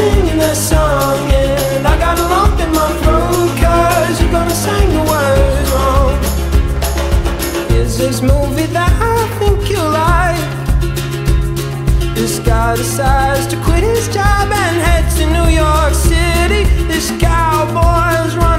singing that song, and I got a lump in my throat, cause you're gonna sing the words wrong. Is this movie that I think you like? This guy decides to quit his job and head to New York City. This cowboy's running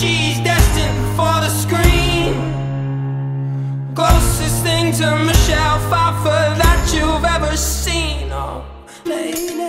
she's destined for the screen. Closest thing to Michelle Pfeiffer that you've ever seen. Oh, lady.